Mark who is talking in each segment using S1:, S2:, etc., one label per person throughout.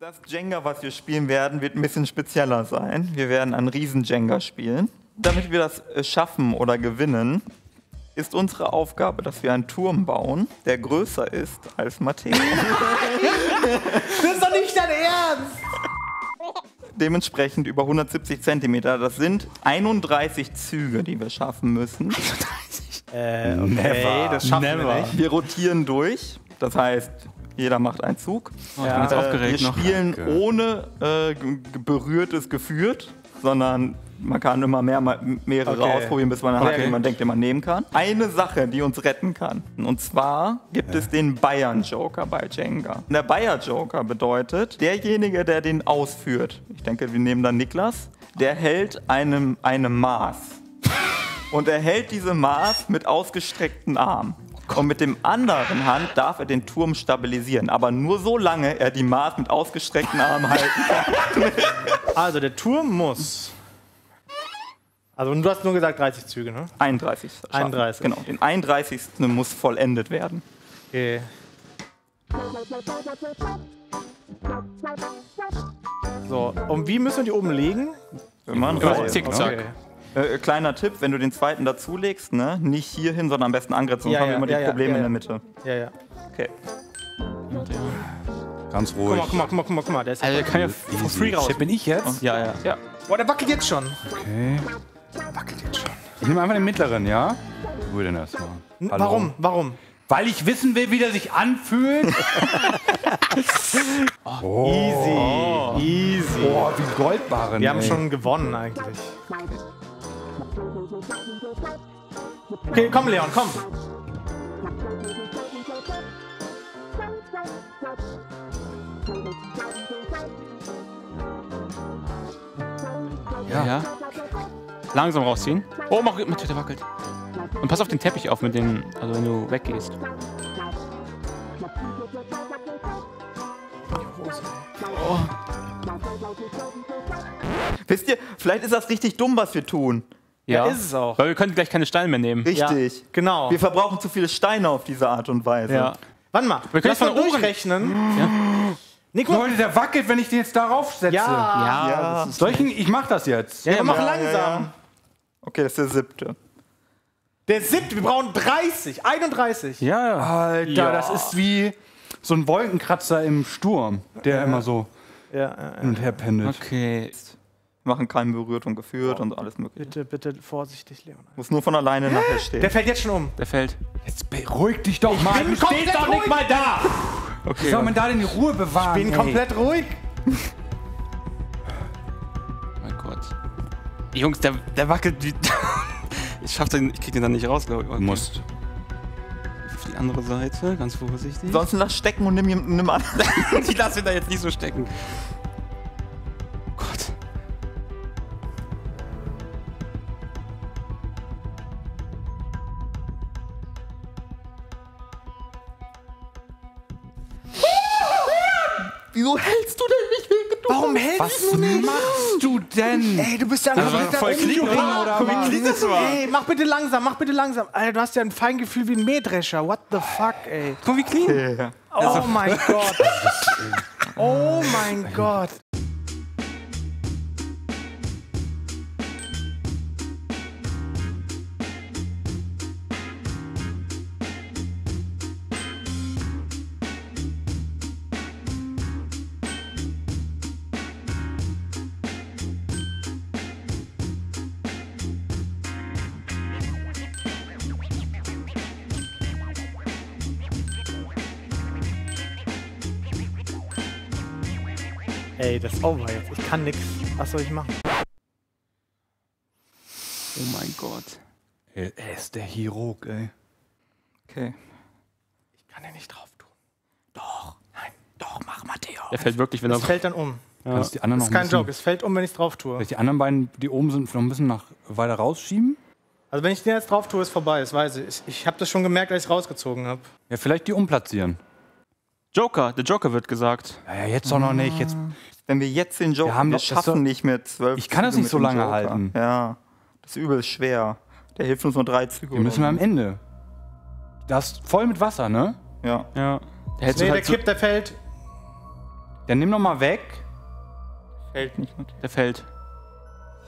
S1: Das Jenga, was wir spielen werden, wird ein bisschen spezieller sein. Wir werden ein Riesen-Jenga spielen. Damit wir das äh, schaffen oder gewinnen, ist unsere Aufgabe, dass wir einen Turm bauen, der größer ist als Matteo.
S2: Das ist doch nicht dein Ernst!
S1: Dementsprechend über 170 Zentimeter. Das sind 31 Züge, die wir schaffen müssen.
S2: Äh, okay, das schaffen wir
S3: Never.
S2: nicht.
S1: Wir rotieren durch. Das heißt, jeder macht einen Zug.
S3: Oh, ich bin jetzt
S1: Äh,
S3: aufgeregt
S1: wir
S3: noch.
S1: spielen
S4: Danke.
S1: ohne äh, berührtes geführt, sondern man kann immer mehr, mehrere
S2: Okay.
S1: ausprobieren, bis man einen hat,
S2: Okay.
S1: den man denkt, den man nehmen kann. Eine Sache, die uns retten kann. Und zwar gibt es den Bayern-Joker bei Jenga. Der Bayern-Joker bedeutet, derjenige, der den ausführt, ich denke, wir nehmen dann Niklas, der hält einem eine Maß. Und er hält diese Maß mit ausgestreckten Armen. Und mit dem anderen Hand darf er den Turm stabilisieren. Aber nur solange er die Maß mit ausgestreckten Armen halten kann.
S2: Also, der Turm muss. Also, du hast nur gesagt 30 Züge, ne?
S1: 31. schaffen.
S2: 31.
S1: Genau, den 31. muss vollendet werden.
S2: Okay. So, und wie müssen wir die oben legen?
S1: Wenn man
S3: Immer
S1: rein-
S3: zickzack.
S2: Okay.
S1: Äh, kleiner Tipp, wenn du den zweiten dazulegst, ne, nicht hier hin, sondern am besten angrenzend, sonst
S2: Ja,
S1: haben wir
S2: ja,
S1: immer die
S2: ja, ja,
S1: Probleme
S2: ja,
S1: in der Mitte.
S2: Ja, ja.
S1: Okay.
S4: Ganz
S2: Guck
S4: ruhig.
S2: mal, guck mal, guck mal, guck mal, guck mal. Der ist
S3: Also, der kann ja for free raus.
S4: Shit, bin ich jetzt?
S3: Ja, ja.
S1: Ja.
S2: Boah, der wackelt jetzt schon.
S4: Okay. Ich nehme einfach den mittleren, ja? Wo denn erstmal?
S2: N- Warum? Warum?
S4: Weil ich wissen will, wie der sich anfühlt.
S2: Easy. Easy.
S4: Boah, wie Goldbarren.
S2: Wir haben
S4: ey.
S2: schon gewonnen eigentlich. Okay, komm, Leon, komm.
S3: Ja. ja. Langsam rausziehen. Oh, mach, Matthias, der wackelt. Und pass auf den Teppich auf mit den, also wenn du weggehst.
S1: Wisst ihr, vielleicht ist das richtig dumm, was wir tun.
S2: Ja, ist es auch.
S3: Weil wir können gleich keine Steine mehr nehmen.
S1: Richtig.
S2: Genau.
S1: Wir verbrauchen zu viele Steine auf diese Art und Weise.
S3: Ja.
S2: Warte mal,
S3: Wir können
S2: lass mal
S3: von oben-
S2: durchrechnen. Guck mal.
S4: Leute, der wackelt, wenn ich den jetzt darauf setze.
S2: Ja,
S1: Ja.
S4: Soll ich, ihn- ich mach das jetzt.
S2: ja, mach
S1: ja,
S2: langsam.
S1: ja. Okay, das ist der siebte.
S2: Der siebte, wir brauchen 30, 31.
S3: Ja, ja.
S4: Alter,
S3: Ja.
S4: das ist wie so ein Wolkenkratzer im Sturm, der immer so
S2: Ja, ja,
S4: hin und her pendelt.
S3: Okay.
S1: Wir machen keinen berührt und geführt und alles mögliche.
S2: Bitte, bitte vorsichtig, Leon.
S1: Muss nur von alleine nachher stehen.
S2: Der fällt jetzt schon um.
S3: Der fällt.
S4: Jetzt beruhig dich doch mal.
S2: bin
S4: Du stehst
S2: komplett
S4: doch nicht
S2: ruhig.
S4: mal da.
S3: Okay.
S4: Wie soll man da denn die Ruhe bewahren?
S2: Bin
S4: ey?
S2: komplett ruhig.
S3: mein Gott. Jungs, der, der wackelt wie. ich schaff den, ich krieg den dann nicht raus, glaube ich.
S4: Du
S3: Okay.
S4: musst.
S3: Auf die andere Seite, ganz vorsichtig.
S1: Sonst lass stecken und nimm, ihm- nimm an.
S3: ich lasse ihn da jetzt nicht so stecken.
S1: Denn?
S2: Ey, du bist ja ein
S3: war
S2: kompletter
S3: voll clean,
S4: oder
S2: wie clean das war. Ey, mach bitte langsam, mach bitte langsam. Alter, du hast ja ein Feingefühl wie ein Mähdrescher. What the fuck, ey.
S3: Guck wie clean.
S1: Ja.
S2: Oh mein Gott. Oh mein Gott. Ey, das ist over jetzt. Ich kann nix. Was soll ich machen?
S3: Oh mein Gott.
S4: Er er ist der Chirurg, ey.
S1: Okay.
S2: Ich kann den nicht drauf tun. Doch. Nein. Doch, mach Matteo.
S3: Der fällt wirklich, wenn er.
S2: Es fällt dann um.
S4: Kannst die anderen
S2: Das ist
S4: ein
S2: kein Joke. Es fällt um, wenn ich es drauf tue.
S4: Vielleicht die anderen beiden, die oben sind, noch ein bisschen nach weiter rausschieben?
S2: Also wenn ich den jetzt drauf tue, ist vorbei. Das weiß ich. Ich, ich habe das schon gemerkt, als ich rausgezogen habe.
S4: Ja, vielleicht die umplatzieren.
S3: Joker, der Joker wird gesagt.
S4: Ja, ja jetzt doch noch nicht. Jetzt,
S1: Wenn wir jetzt den Joker,
S4: Wir haben
S1: wir
S4: doch- das
S1: schaffen nicht mehr zwölf
S4: Ich kann das
S1: Züge
S4: nicht so
S1: mit dem
S4: lange
S1: Joker.
S4: halten.
S1: Ja, das ist übel schwer. Der hilft uns nur drei Züge.
S4: wir müssen
S1: oder
S4: am Ende. Das ist voll mit Wasser, ne?
S1: Ja.
S3: Ja. Der
S2: Nee,
S3: halt
S2: der
S3: so,
S2: kippt, der fällt.
S4: Dann nimm noch mal weg.
S1: Fällt nicht mit.
S3: Der fällt.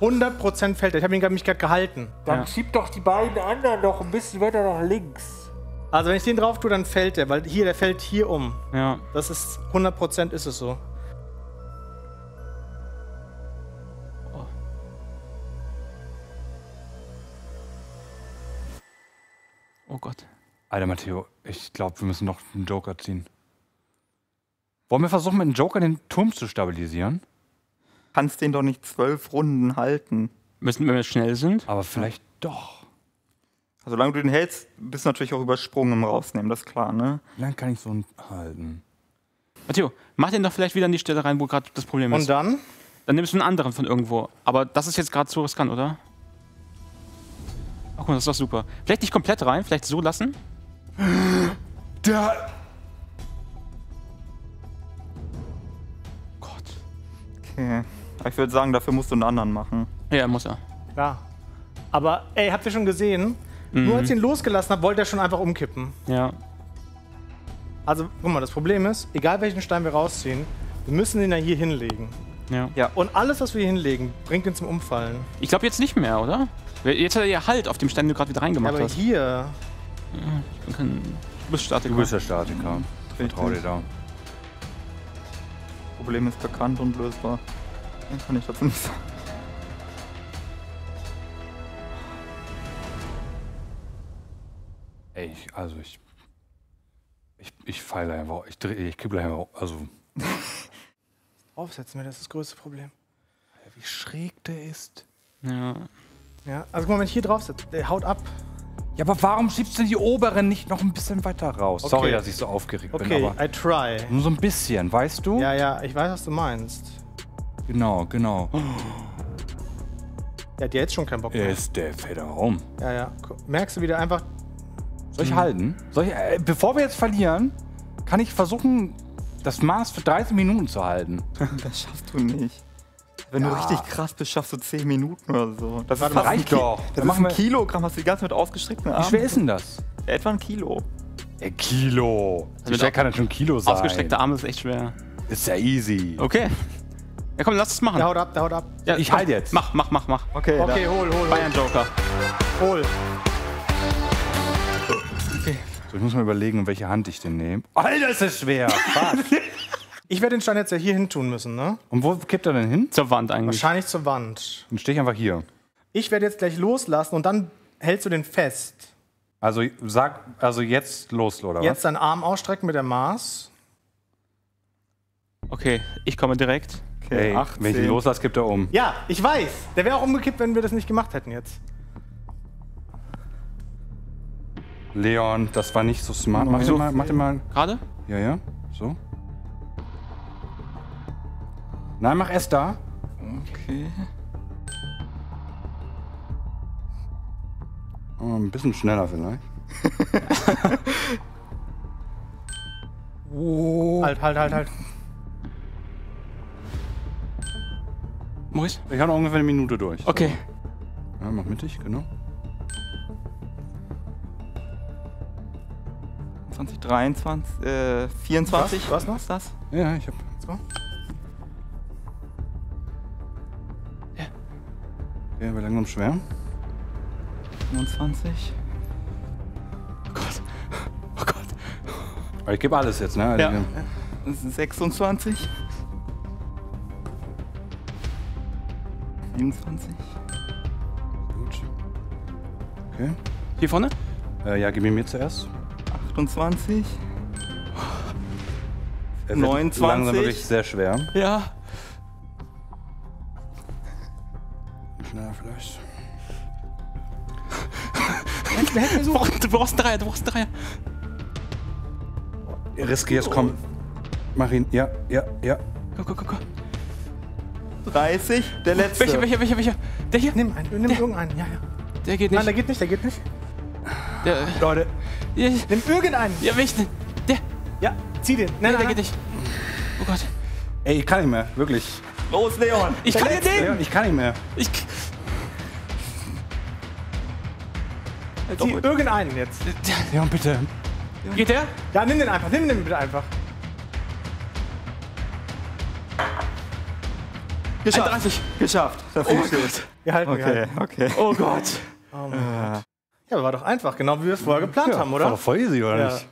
S2: 100% fällt er. Ich habe ihn nämlich gerade gehalten.
S5: Dann
S3: Ja.
S5: schieb doch die beiden anderen noch ein bisschen weiter nach links.
S2: Also wenn ich den drauf tue, dann fällt der, weil hier, der fällt hier um.
S3: Ja.
S2: Das ist 100% ist es so.
S3: Oh Gott.
S4: Alter, Matteo, ich glaube, wir müssen noch einen Joker ziehen. Wollen wir versuchen, mit dem Joker den Turm zu stabilisieren?
S1: Kannst den doch nicht zwölf Runden halten.
S3: Müssen, wenn wir schnell sind.
S4: Aber vielleicht doch.
S1: Also, solange du den hältst, bist du natürlich auch übersprungen im Rausnehmen, das ist klar, ne?
S4: Wie lange kann ich so einen halten?
S3: Matteo, mach den doch vielleicht wieder an die Stelle rein, wo gerade das Problem
S2: Und
S3: ist.
S2: dann?
S3: Dann nimmst du einen anderen von irgendwo. Aber das ist jetzt gerade zu riskant, oder? Ach guck mal, das ist doch super. Vielleicht nicht komplett rein, vielleicht so lassen.
S4: Da.
S3: Gott.
S1: Okay. Aber ich würde sagen, dafür musst du einen anderen machen.
S3: Ja, muss er.
S2: Ja. Aber ey, habt ihr schon gesehen? Nur als ich ihn losgelassen habe, wollte er schon einfach umkippen.
S3: Ja.
S2: Also, guck mal, das Problem ist, egal welchen Stein wir rausziehen, wir müssen ihn ja hier hinlegen.
S3: Ja.
S2: Und alles, was wir hier hinlegen, bringt ihn zum Umfallen.
S3: Ich glaube jetzt nicht mehr, oder? Jetzt hat er ja Halt auf dem Stein, den du gerade wieder
S2: Ja,
S3: reingemacht
S2: aber
S3: hast.
S2: hier,
S3: Ich bin kein- Du bist Statiker.
S4: Du bist der Statiker. Vertrau dir da.
S1: Problem ist bekannt und lösbar. Kann ich dazu nicht sagen.
S4: Ey, ich, also ich. Ich, ich feile einfach. Ich, dreh- ich kippe einfach. Also.
S2: aufsetzen wir, das ist das größte Problem.
S4: Wie schräg der ist.
S3: Ja.
S2: Ja, also guck mal, wenn ich hier drauf sitze, der haut ab.
S4: Ja, aber warum schiebst du die oberen nicht noch ein bisschen weiter raus?
S2: Okay.
S4: Sorry, dass ich so aufgeregt bin,
S2: Okay,
S4: aber
S2: I try.
S4: nur so ein bisschen, weißt du?
S2: Ja, ja, ich weiß, was du meinst.
S4: Genau, genau.
S2: Der hat ja jetzt schon keinen Bock mehr.
S4: Ist der fette Raum.
S2: Ja, ja. Merkst du wieder einfach.
S4: Soll ich halten? Soll ich, äh, bevor wir jetzt verlieren, kann ich versuchen, das Maß für 30 Minuten zu halten.
S1: Das schaffst du nicht. Wenn du richtig krass bist, schaffst du 10 Minuten oder so. Das
S2: Warte
S1: ist ein
S4: reicht
S1: Ki-
S4: doch.
S1: Das
S4: Dann
S1: ist
S4: machen
S1: ein Kilogramm, hast du die ganze Zeit mit ausgestreckten
S4: Wie
S1: Armen.
S4: schwer ist denn das?
S1: Etwa ein Kilo.
S4: Ja, Kilo. Wie
S3: mit
S4: schwer kann das schon Kilo sein?
S3: Ausgestreckte Arme ist echt schwer.
S4: Ist ja easy.
S3: Okay. Ja komm, lass es machen.
S2: Der haut ab, der haut ab.
S3: Ja,
S4: Ich
S3: komm,
S4: halt jetzt.
S3: Mach, mach, mach, mach.
S1: Okay,
S2: Okay, hol, hol, hol.
S3: Bayern Joker.
S2: hol.
S4: So, ich muss mal überlegen, in welche Hand ich den nehme. Alter, ist das schwer. Was?
S2: Ich werde den Stein jetzt ja hier hin tun müssen, ne?
S4: Und wo kippt er denn hin?
S3: Zur Wand eigentlich.
S2: Wahrscheinlich zur Wand.
S4: Dann stehe ich einfach hier.
S2: Ich werde jetzt gleich loslassen und dann hältst du den fest.
S4: Also sag, also jetzt los, oder
S2: Jetzt deinen Arm ausstrecken mit der Maß.
S3: Okay, ich komme direkt.
S4: was?
S1: okay
S4: Ey,
S1: 18.
S4: wenn ich den loslasse, kippt er um.
S2: Ja, ich weiß. Der wäre auch umgekippt, wenn wir das nicht gemacht hätten jetzt.
S4: Leon, das war nicht so smart. Mach
S3: So.
S4: den mal, mach den mal.
S3: Gerade?
S4: Ja, ja. So. Nein, mach erst da.
S1: Okay.
S4: Oh, ein bisschen schneller vielleicht.
S2: Halt, halt, halt, halt.
S3: Maurice?
S4: Ich habe noch ungefähr eine Minute durch.
S3: Okay.
S4: Ja, mach mittig, genau.
S1: 20, 23, äh, 24.
S2: Was? Was noch?
S1: ist das?
S4: Ja, ich hab.
S2: So.
S4: Okay, wird langsam schwer.
S1: 25.
S3: Oh Gott. Oh Gott.
S4: Aber ich gebe alles jetzt, ne? Also,
S3: Ja.
S1: Das ist 26. 27.
S4: Gut. Okay.
S3: Hier vorne?
S4: Äh, ja, gib ihn mir zuerst.
S1: 28.
S4: Er wird
S1: 29.
S4: Langsam wirklich sehr schwer.
S3: Ja.
S4: Schneller vielleicht.
S3: Du brauchst, du brauchst einen Dreier, du brauchst einen Dreier.
S4: Riskier's, komm. Mach ihn. Ja, ja, ja.
S3: Guck, guck, guck, guck.
S1: 30. Der letzte.
S3: Welcher, welcher, welcher, welcher? Der hier?
S2: Nimm einen, nimm irgendeinen. Ja, ja.
S3: Der geht
S2: Nein,
S3: nicht.
S2: der geht nicht, der geht nicht.
S3: Der,
S4: Leute.
S3: Der,
S2: Nimm irgendeinen.
S3: ja, welchen? Der.
S2: Ja, zieh den.
S3: Nein,
S2: Nein,
S3: der
S2: nein,
S3: geht nicht. Oh Gott.
S4: Ey, ich kann nicht mehr. Wirklich.
S1: Los, Leon.
S3: Ich kann den
S4: Leon,
S3: nehmen.
S4: ich kann nicht mehr.
S3: Ich.
S2: Zieh irgendeinen jetzt.
S4: Leon, bitte.
S3: Geht der?
S2: Ja, nimm den einfach. Nimm den bitte einfach.
S1: Geschafft.
S3: 31.
S1: Geschafft. Das
S3: Oh
S1: ist steht.
S2: Wir halten, wir
S1: Okay,
S2: halten.
S1: okay.
S3: Oh Gott.
S2: Ja, war doch einfach, genau wie wir es vorher geplant haben,
S4: War
S2: oder?
S4: doch voll easy, oder
S2: Ja.
S4: nicht?